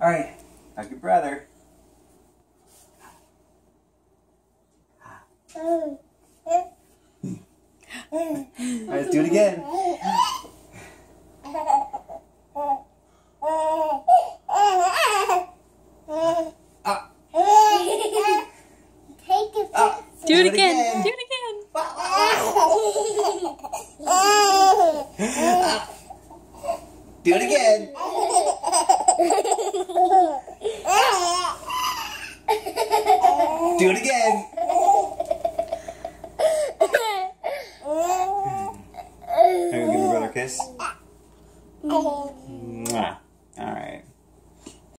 All right, hug your brother. All right, let's do it again. Ah, Take it. ah. Do it again. again. Do it again. Do it again. Do it again. Here, give a brother a kiss. Mwah. All right.